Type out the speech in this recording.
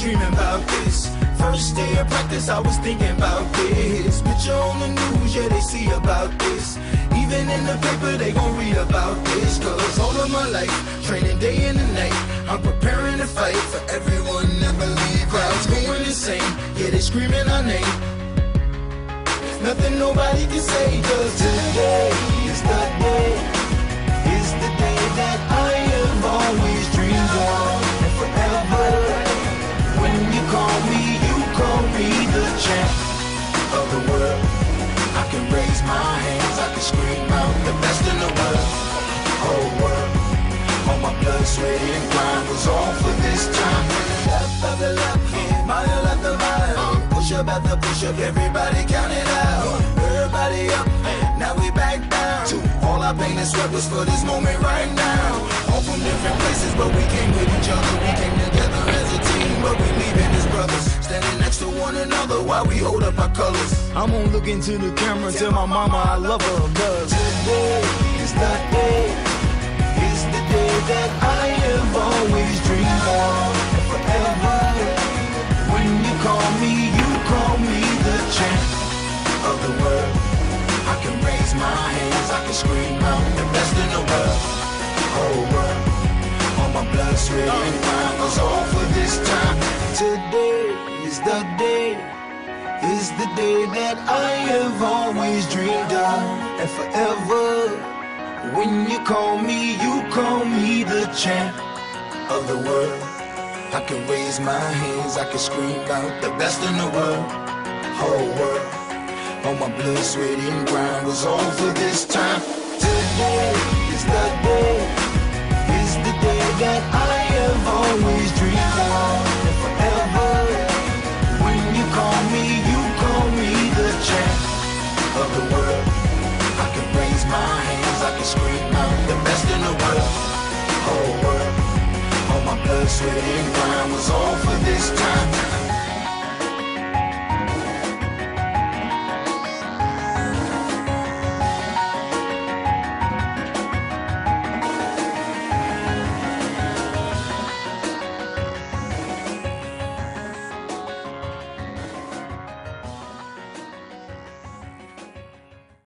dreaming about this. First day of practice, I was thinking about this. Picture on the news, yeah, they see about this. Even in the paper, they gon' read about this. Cause all of my life, training day and night, I'm preparing to fight for everyone that believe. Crowds going insane, yeah, they screaming our name. Nothing nobody can say, cause today is the day, the world. I can raise my hands, I can scream out the best in the world. Whole world, all my blood, sweat, and grind was all for this time. Left after left, yeah, mile after mile. Push up after push up, everybody count it out. Everybody up, now we back down. All our pain and sweat was for this moment right now. All from different places, but we came with each other. We came together I'm gonna look into the camera and tell my mama I love her. Cause today is the day, is the day that I have always dreamed of. Forever, when you call me, you call me the champ of the world. I can raise my hands, I can scream out the best in the world. Whole world, all my blood, sweat, and grind was all for this time. Today is the day, is the day that I have always dreamed of, and forever. When you call me, you call me the champ of the world. I can raise my hands, I can scream out the best in the world, whole world. All my blood, sweat, and grind was all for this time. Today can scream the best in the world, whole world. All my blood, sweat, and grind was all for this time.